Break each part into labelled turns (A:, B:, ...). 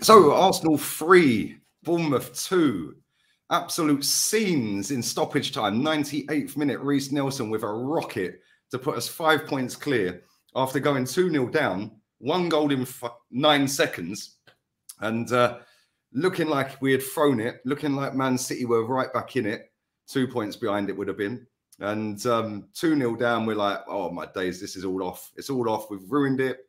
A: So Arsenal three, Bournemouth two. Absolute scenes in stoppage time. 98th minute, Reiss Nelson with a rocket to put us five points clear after going 2 0 down, one goal in nine seconds, and uh, looking like we had thrown it, looking like Man City were right back in it. Two points behind it would have been. And um, 2 0 down, we're like, oh my days, this is all off. It's all off. We've ruined it.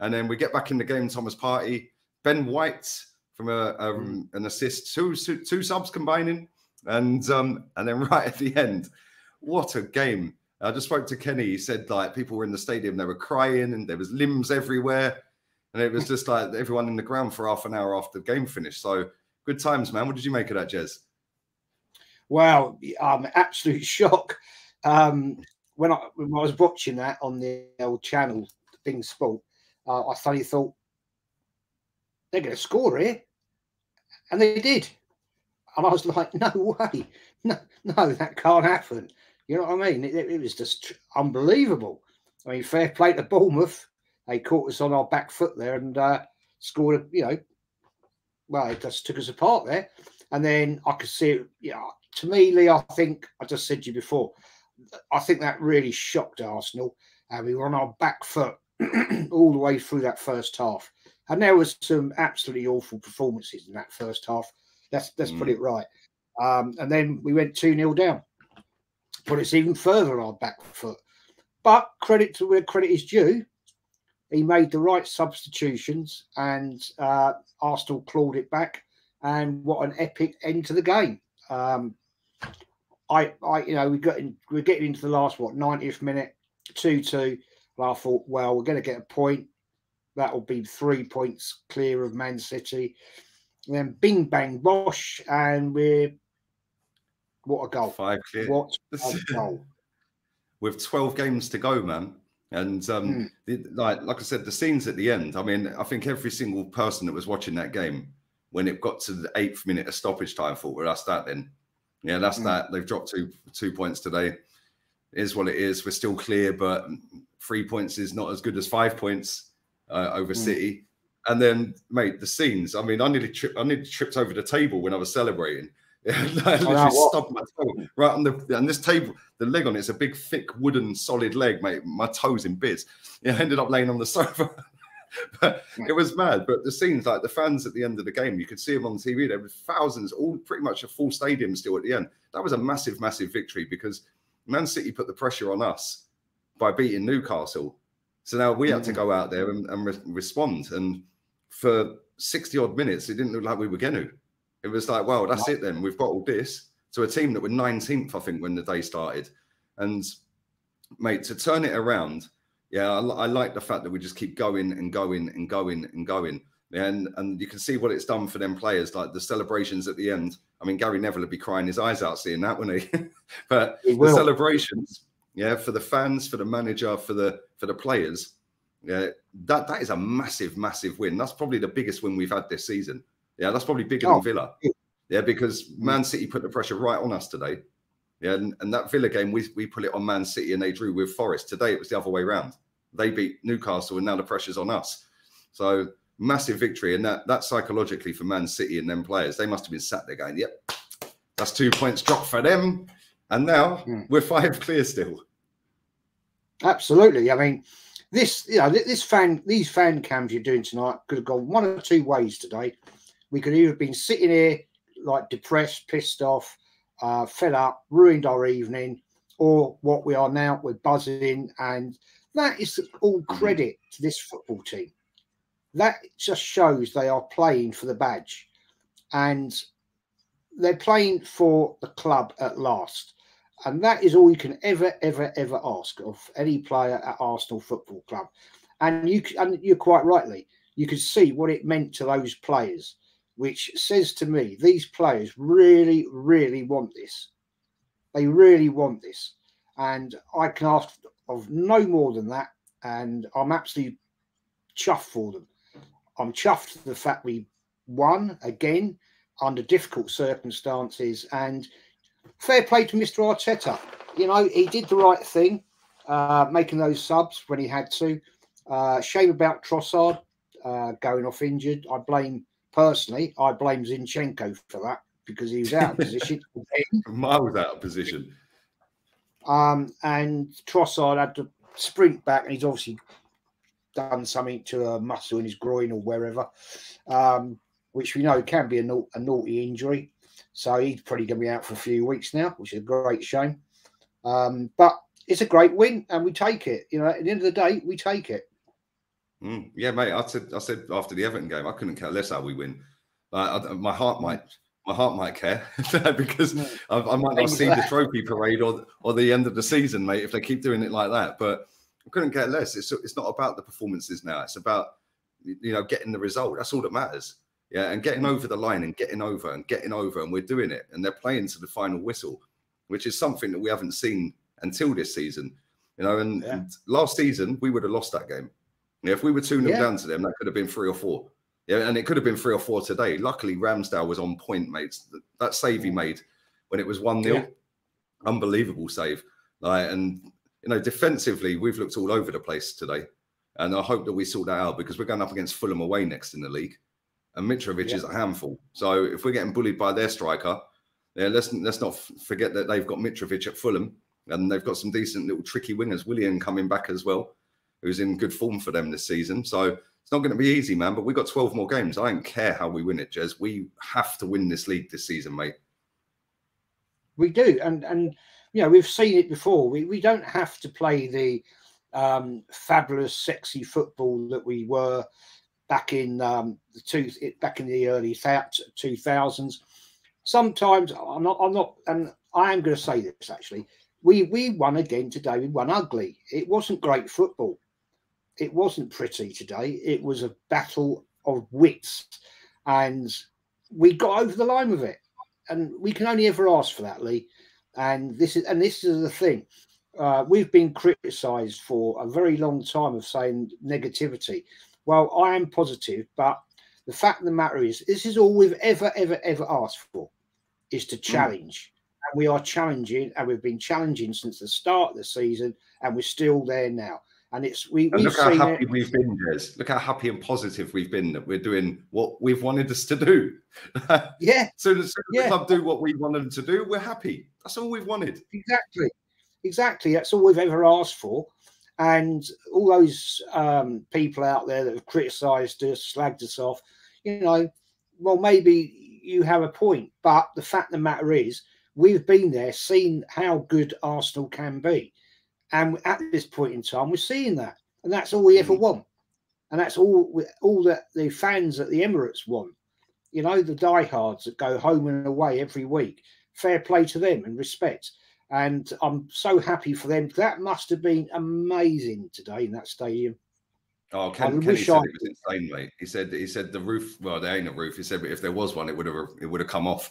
A: And then we get back in the game, Thomas Partey. Ben White from a, a mm. an assist, two, two, two subs combining. And um, and then right at the end, what a game. I just spoke to Kenny. He said like people were in the stadium, they were crying and there was limbs everywhere. And it was just like everyone in the ground for half an hour after the game finished. So good times, man. What did you make of that, Jez?
B: Wow, um, absolute shock. Um, when I when I was watching that on the old channel, Bing Sport, uh, I suddenly thought they're going to score here, and they did. And I was like, no way, no, no, that can't happen. You know what I mean? It, it was just unbelievable. I mean, fair play to Bournemouth. They caught us on our back foot there and uh, scored. You know, well, it just took us apart there. And then I could see it. Yeah, to me, Lee, I think I just said to you before. I think that really shocked Arsenal. Uh, we were on our back foot all the way through that first half, and there was some absolutely awful performances in that first half. Let's let's mm. put it right. Um, and then we went two 0 down put us even further on our back foot. But credit to where credit is due, he made the right substitutions and uh, Arsenal clawed it back. And what an epic end to the game. Um, I, I, you know, we got in, we're getting into the last what 90th minute, two two. And I thought, well, we're going to get a point. That will be three points clear of Man City. And then bing bang bosh, and we're what a goal!
A: Five clear.
B: What a goal!
A: With twelve games to go, man. And um, mm. the, like like I said, the scenes at the end. I mean, I think every single person that was watching that game, when it got to the eighth minute of stoppage time, thought, "Well, that's that then." Yeah, that's mm. that. They've dropped two two points today. It is what it is. We're still clear, but three points is not as good as five points uh, over mm. City. And then, mate, the scenes. I mean, I nearly tripped. I nearly tripped over the table when I was celebrating I literally oh, stubbed my toe right on the and this table. The leg on it's a big, thick, wooden, solid leg, mate. My toes in bits. Yeah, I ended up laying on the sofa. but it was mad. But the scenes, like the fans at the end of the game, you could see them on TV. There were thousands, all pretty much a full stadium still at the end. That was a massive, massive victory because Man City put the pressure on us by beating Newcastle. So now we had to mm. go out there and, and re- respond. And for 60 odd minutes, it didn't look like we were going to. It was like, well, that's it then. We've got all this. To a team that were 19th, I think, when the day started. And mate, to turn it around, yeah, I, I like the fact that we just keep going and going and going and going. And and you can see what it's done for them players, like the celebrations at the end. I mean, Gary Neville would be crying his eyes out seeing that, wouldn't he? but he the celebrations, yeah, for the fans, for the manager, for the for the players, yeah, that that is a massive, massive win. That's probably the biggest win we've had this season. Yeah, that's probably bigger oh. than Villa. Yeah, because Man City put the pressure right on us today. Yeah, and, and that Villa game, we, we put it on Man City and they drew with Forest. Today it was the other way around. They beat Newcastle and now the pressure's on us. So massive victory. And that that psychologically for Man City and them players, they must have been sat there going, Yep, that's two points dropped for them. And now mm. we're five clear still.
B: Absolutely. I mean, this, you know, this fan, these fan cams you're doing tonight could have gone one or two ways today we could either have been sitting here like depressed, pissed off, uh, fed up, ruined our evening, or what we are now, we're buzzing. And that is all mm-hmm. credit to this football team. That just shows they are playing for the badge. And they're playing for the club at last. And that is all you can ever, ever, ever ask of any player at Arsenal Football Club. And you and you're quite rightly, you could see what it meant to those players which says to me these players really, really want this. They really want this. And I can ask of no more than that. And I'm absolutely chuffed for them. I'm chuffed for the fact we won again under difficult circumstances. And fair play to Mr. Arteta. You know, he did the right thing, uh, making those subs when he had to. Uh, shame about Trossard uh, going off injured. I blame personally, I blame Zinchenko for that because he was out of position.
A: I was out of position.
B: Um, and Trossard had to sprint back, and he's obviously done something to a muscle in his groin or wherever, um, which we know can be a, na- a naughty injury. So he's probably going to be out for a few weeks now, which is a great shame. Um, but it's a great win, and we take it. You know, at the end of the day, we take it.
A: Mm, yeah, mate. I said, I said after the Everton game, I couldn't care less how we win. Uh, I, my heart might, my heart might care because I, I, might not see the trophy parade or or the end of the season, mate. If they keep doing it like that, but I couldn't care less. It's it's not about the performances now. It's about you know getting the result. That's all that matters. Yeah, and getting mm. over the line and getting over and getting over, and we're doing it. And they're playing to the final whistle, which is something that we haven't seen until this season. You know, and, yeah. and last season we would have lost that game. Yeah, if we were 2 0 yeah. down to them, that could have been three or four. Yeah, and it could have been three or four today. Luckily, Ramsdale was on point, mates. That save he mm. made when it was 1 0, yeah. unbelievable save. Like, and, you know, defensively, we've looked all over the place today. And I hope that we sort that out because we're going up against Fulham away next in the league. And Mitrovic yeah. is a handful. So if we're getting bullied by their striker, yeah, let's let's not forget that they've got Mitrovic at Fulham and they've got some decent little tricky wingers. Willian coming back as well who's in good form for them this season. So it's not going to be easy, man. But we've got 12 more games. I don't care how we win it, Jez. We have to win this league this season, mate.
B: We do. And, and you know, we've seen it before. We, we don't have to play the um, fabulous, sexy football that we were back in um, the two, back in the early 2000s. Sometimes I'm not, I'm not, and I am going to say this actually. We we won again today. We won ugly. It wasn't great football it wasn't pretty today. It was a battle of wits, and we got over the line with it. And we can only ever ask for that, Lee. And this is and this is the thing. Uh, we've been criticised for a very long time of saying negativity. Well, I am positive, but the fact of the matter is, this is all we've ever, ever, ever asked for, is to hmm. challenge. Mm. And we are challenging, and we've been challenging since the start of the season, and we're still there now. And it's we.
A: And look how happy it. we've been, Jez. Look how happy and positive we've been that we're doing what we've wanted us to do.
B: yeah.
A: so, so yeah. the club do what we want them to do, we're happy. That's all we've wanted.
B: Exactly. Exactly. That's all we've ever asked for. And all those um, people out there that have criticised us, slagged us off, you know, well, maybe you have a point. But the fact of the matter is, we've been there, seen how good Arsenal can be. And at this point in time, we're seeing that, and that's all we ever mm. want, and that's all all that the fans at the Emirates want. You know, the diehards that go home and away every week. Fair play to them and respect. And I'm so happy for them. That must have been amazing today in that stadium.
A: Oh, Ken, Kenny said I... it was insane, mate. He said he said the roof. Well, there ain't a roof. He said, but if there was one, it would have it would have come off.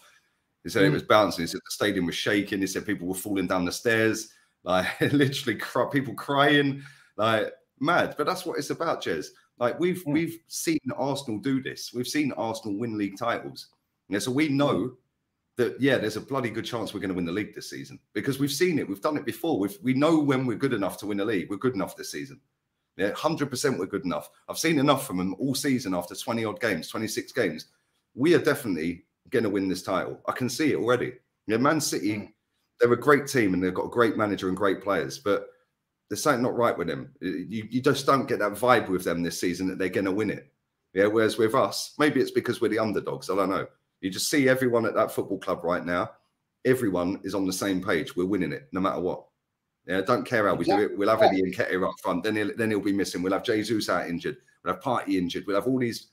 A: He said mm. it was bouncing. He said the stadium was shaking. He said people were falling down the stairs like literally cry, people crying, like mad. But that's what it's about, Jez. Like we've mm. we've seen Arsenal do this. We've seen Arsenal win league titles. Yeah, so we know hmm. That yeah, there's a bloody good chance we're going to win the league this season because we've seen it. We've done it before. We we know when we're good enough to win a league. We're good enough this season. Yeah, hundred percent, we're good enough. I've seen enough from them all season after twenty odd games, twenty six games. We are definitely going to win this title. I can see it already. Yeah, Man City hmm they're a great team and they've got a great manager and great players, but there's something not right with them. You, you just don't get that vibe with them this season that they're going to win it. Yeah. Whereas with us, maybe it's because we're the underdogs. I don't know. You just see everyone at that football club right now. Everyone is on the same page. We're winning it no matter what. Yeah. Don't care how we do it. We'll have Eddie Nketiah up front. Then he'll, then he'll be missing. We'll have Jesus out injured. We'll have Partey injured. We'll have all these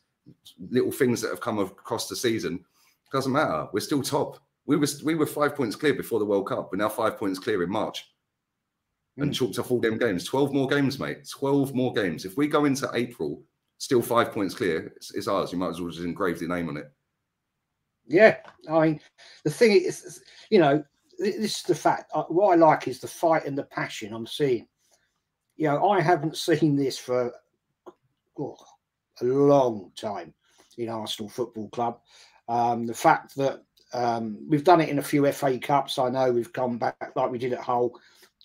A: little things that have come across the season. Doesn't matter. We're still top. We were we were five points clear before the World Cup. We're now five points clear in March, mm. and hmm. chalked off all them games. Twelve more games, mate. Twelve more games. If we go into April still five points clear, it's, it's ours. You might as well just engrave the name on it.
B: Yeah, I mean, the thing is, you know, this is the fact. Uh, what I like is the fight and the passion I'm seeing. You know, I haven't seen this for oh, a long time in Arsenal Football Club. Um, the fact that um, we've done it in a few FA Cups. I know we've come back like we did at Hull,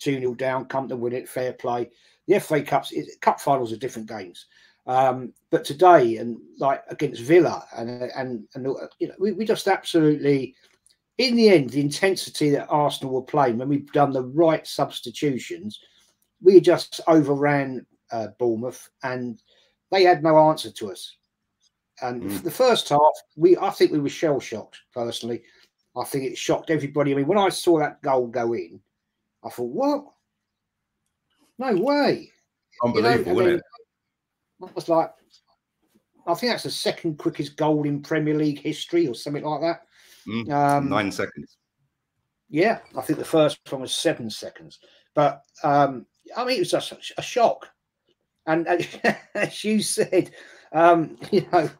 B: 2 0 down, come to win it, fair play. The FA Cups, it, Cup finals are different games. Um, but today, and like against Villa, and and and you know, we, we just absolutely, in the end, the intensity that Arsenal were playing when we've done the right substitutions, we just overran uh, Bournemouth, and they had no answer to us. And mm. the first half, we I think we were shell shocked personally. I think it shocked everybody. I mean, when I saw that goal go in, I thought, what? No way.
A: Unbelievable, you know, wasn't
B: it? Was like, I think that's the second quickest goal in Premier League history or something like that.
A: Mm, um, nine seconds.
B: Yeah, I think the first one was seven seconds. But um, I mean, it was just a shock. And as you said, um, you know,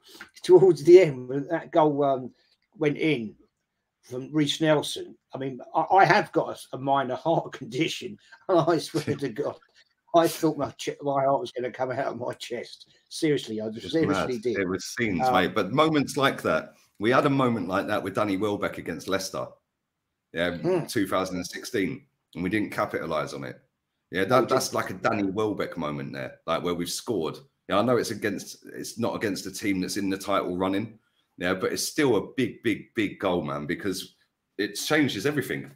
B: towards the end, when that goal um, went in from Reiss Nelson, I mean, I, I have got a, a, minor heart condition, and I swear to God, I thought my my heart was going to come out of my chest. Seriously, I just seriously mad. did.
A: It was scenes, um, mate. But moments like that, we had a moment like that with Danny Welbeck against Leicester, yeah, hmm. 2016, and we didn't capitalize on it. Yeah, that, that's like a Danny Welbeck moment there, like where we've scored. Yeah, I know it's against, it's not against a team that's in the title running. Yeah, but it's still a big, big, big goal, man, because it changes everything.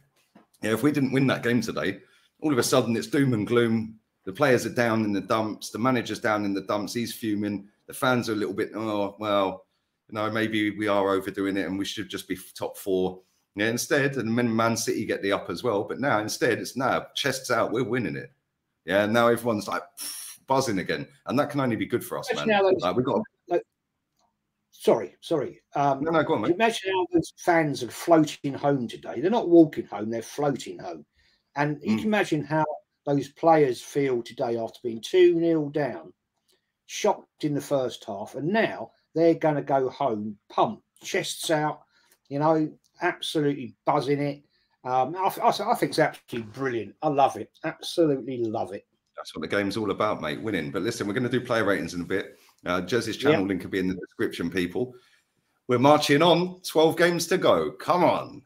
A: Yeah, if we didn't win that game today, all of a sudden it's doom and gloom. The players are down in the dumps. The manager's down in the dumps. He's fuming. The fans are a little bit, oh, well, you know, maybe we are overdoing it and we should just be top four. Yeah, instead, and then Man City get the up as well. But now instead, it's now chests out, we're winning it. Yeah, now everyone's like buzzing again, and that can only be good for us, man. Like, we've got. Like,
B: sorry, sorry. Um,
A: no, no, go on, mate.
B: Imagine how those fans are floating home today. They're not walking home; they're floating home, and you mm. can imagine how those players feel today after being two 0 down, shocked in the first half, and now they're going to go home, pumped, chests out, you know, absolutely buzzing it. Um, I, I, I, think it's absolutely brilliant. I love it. Absolutely love it.
A: That's what the game's all about, mate. Winning. But listen, we're going to do player ratings in a bit. Uh, Jez's channel link will be in the description, people. We're marching on. 12 games to go. Come on.